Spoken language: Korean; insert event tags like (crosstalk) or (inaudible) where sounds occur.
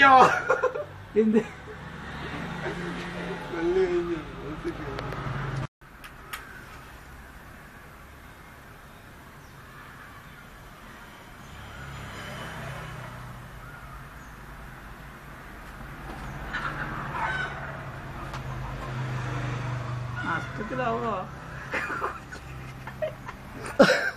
야! 근데 원래 어떻게 아, 어떻게 나와? (laughs)